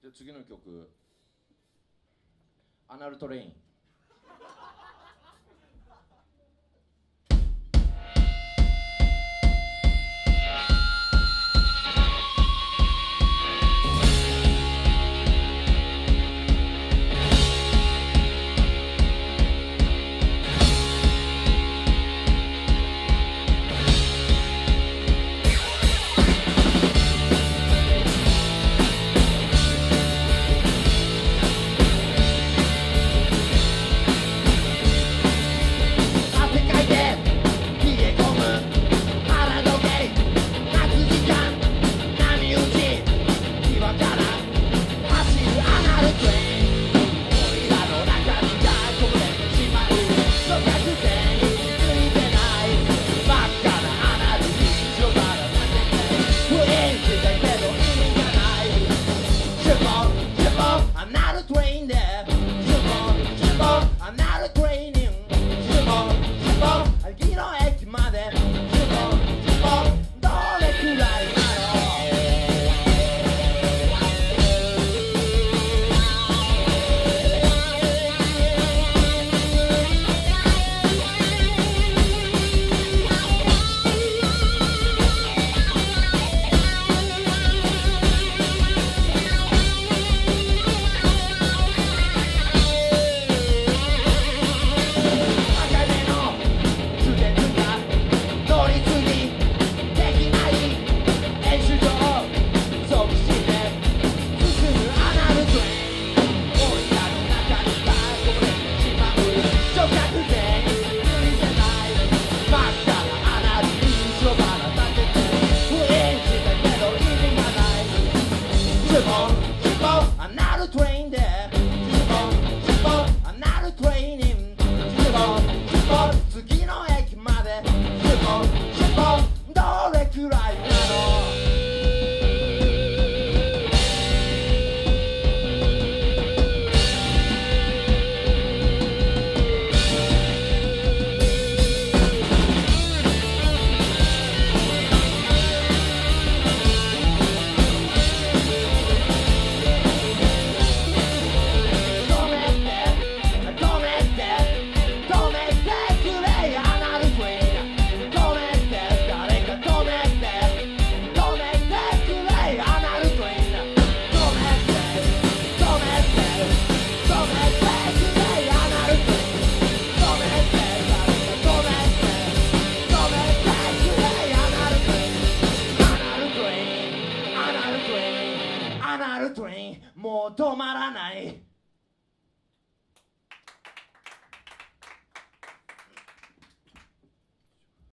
じゃあ次の曲「アナルトレイン」Futurai. なるとにもう止まらない。